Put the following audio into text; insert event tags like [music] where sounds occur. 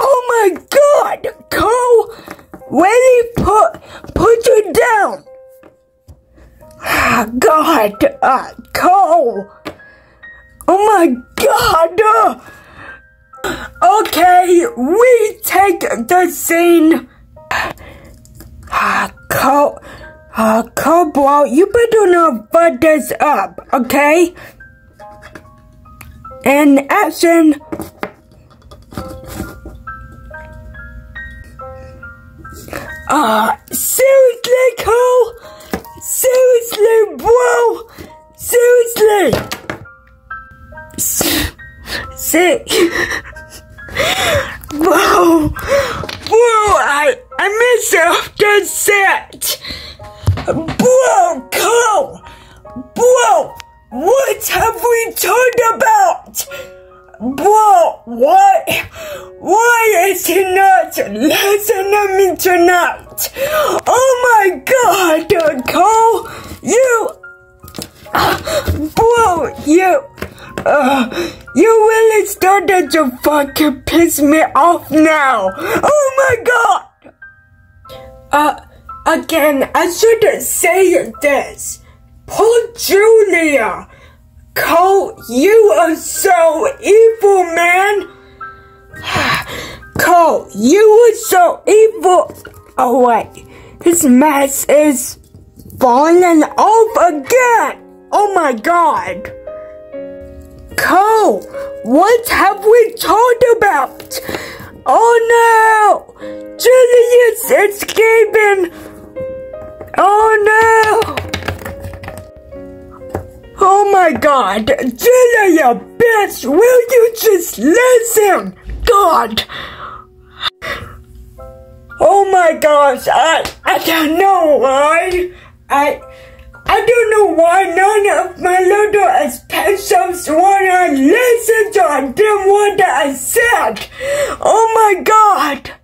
Oh my god! Cole! Really put put you down! God! Uh, Cole! Oh my god! Okay, we take the scene. Uh, Cole, uh, Cobalt, you better not fuck this up, okay? And action. Uh, seriously, Cole? Seriously, bro? Seriously? See, [laughs] bro, bro, I, I miss off the set. Bro, what have we talked about? Bro, why, why is he not listening to me tonight? Oh my god, Cole, you, bro, you, uh, you really started to fucking piss me off now. Oh my god. Uh, again, I shouldn't say this. Poor Julia. Cole, you are so evil, man! [sighs] Cole, you are so evil! Oh wait, this mess is falling off again! Oh my god! Cole, what have we talked about? Oh no! Julia's escaping! Oh no! My god, Julia, bitch, will you just listen? God. Oh my gosh, I, I don't know why. I, I don't know why none of my little specials wanna listen to a damn word that I said. Oh my god.